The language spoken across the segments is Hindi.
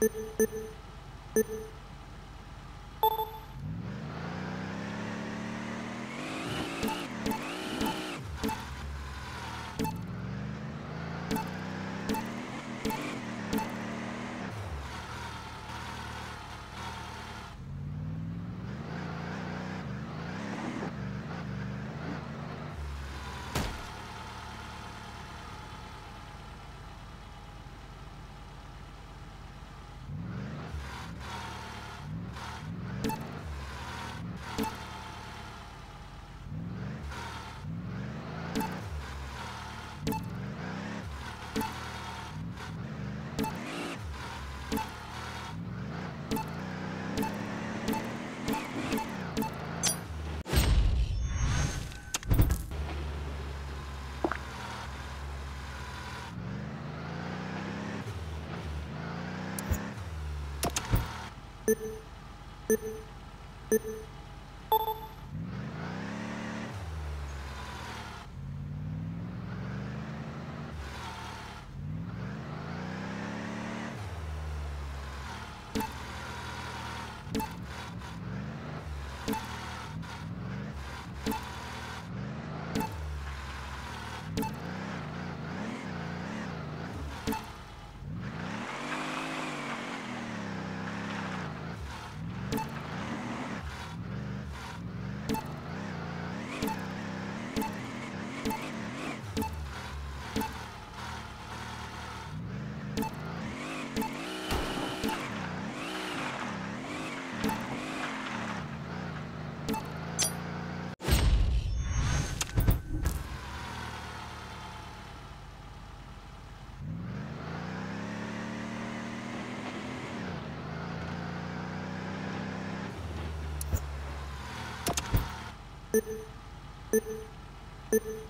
Thank you. Thank you.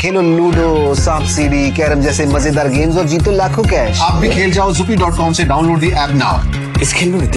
खेलो लूडो सांप सीढ़ी कैरम जैसे मज़ेदार गेम्स और जीतो लाखों कैश आप भी खेल जाओ जुपी डॉट कॉम ऐसी डाउनलोड दी एप नाउ इस खेल में